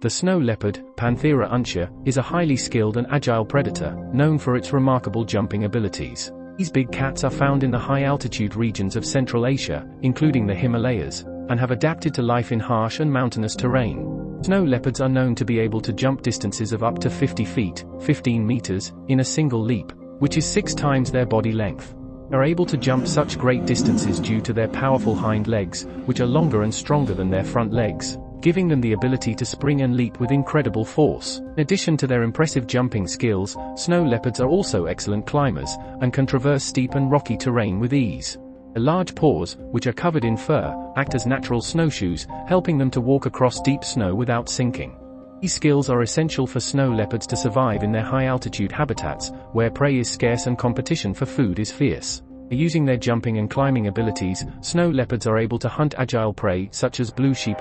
The snow leopard, Panthera uncia, is a highly skilled and agile predator, known for its remarkable jumping abilities. These big cats are found in the high-altitude regions of Central Asia, including the Himalayas, and have adapted to life in harsh and mountainous terrain. Snow leopards are known to be able to jump distances of up to 50 feet, 15 meters, in a single leap, which is six times their body length. Are able to jump such great distances due to their powerful hind legs, which are longer and stronger than their front legs giving them the ability to spring and leap with incredible force. In addition to their impressive jumping skills, snow leopards are also excellent climbers, and can traverse steep and rocky terrain with ease. Their large paws, which are covered in fur, act as natural snowshoes, helping them to walk across deep snow without sinking. These skills are essential for snow leopards to survive in their high-altitude habitats, where prey is scarce and competition for food is fierce. Using their jumping and climbing abilities, snow leopards are able to hunt agile prey such as blue sheep